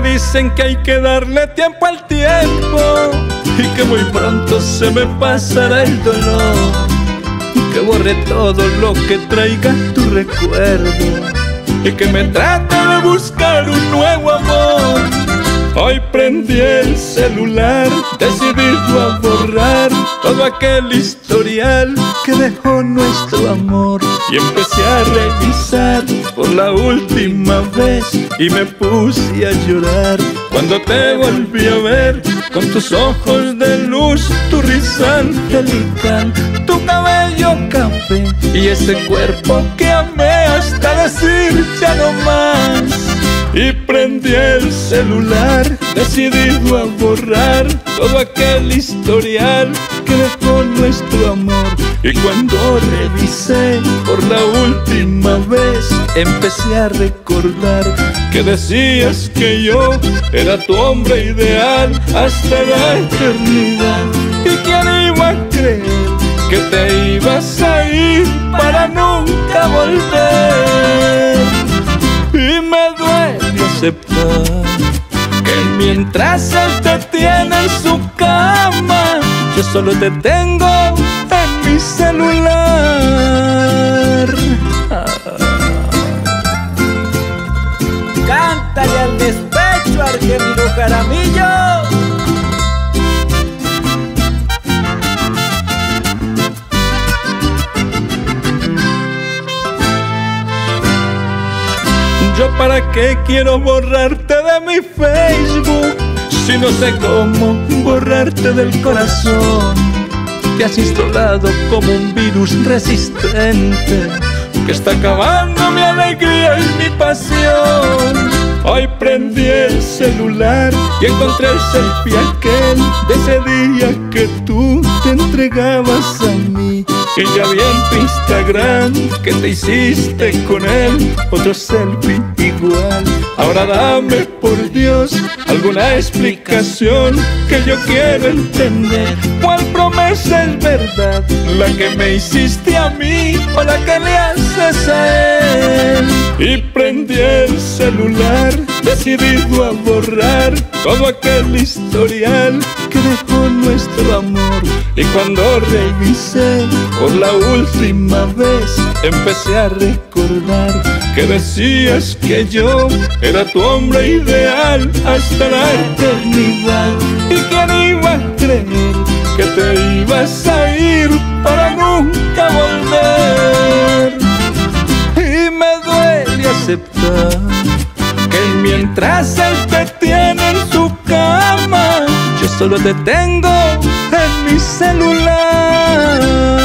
dicen que hay que darle tiempo al tiempo y que muy pronto se me pasará el dolor. Que borre todo lo que traiga tu recuerdo y que me trate de buscar un nuevo amor. Hoy prendí el celular, decidido a borrar todo aquel historial que dejó nuestro amor. Y empecé a revisar por la última vez y me puse a llorar cuando te volví a ver con tus ojos de luz, tu risa angelical, tu cabello café y ese cuerpo que amé hasta decir ya no más. Y prendí el celular, decidido a borrar todo aquel historial que dejó nuestro amor. Y cuando revisé por la última vez, empecé a recordar que decías que yo era tu hombre ideal hasta la eternidad. ¿Y quién iba a creer que te ibas a ir para nunca volver? Que mientras él te tiene en su cama, yo solo te tengo en mi celular. Cántale al despecho, Argemiro Jaramillo. Yo para qué quiero borrarte de mi Facebook si no sé cómo borrarte del corazón. Te has instalado como un virus resistente que está acabando mi alegría y mi pasión. Hoy prendí el celular y encontré el selfie aquel de ese día que tú te entregabas a mí. Y ya vi en Instagram que te hiciste con él otro selfie igual. Ahora dame por Dios alguna explicación que yo quiero entender. ¿Cuál promesa es verdad? ¿La que me hiciste a mí o la que le haces a él? Y prendí el celular, decidido a borrar todo aquel historial que dejó nuestro amor. Y cuando revisé por la última vez, empecé a recordar que decías que yo era tu hombre ideal hasta la eternidad. ¿Y quién iba a creer que te ibas a ir para nunca volver? Y me duele aceptar que mientras él te solo te tengo en mi celular.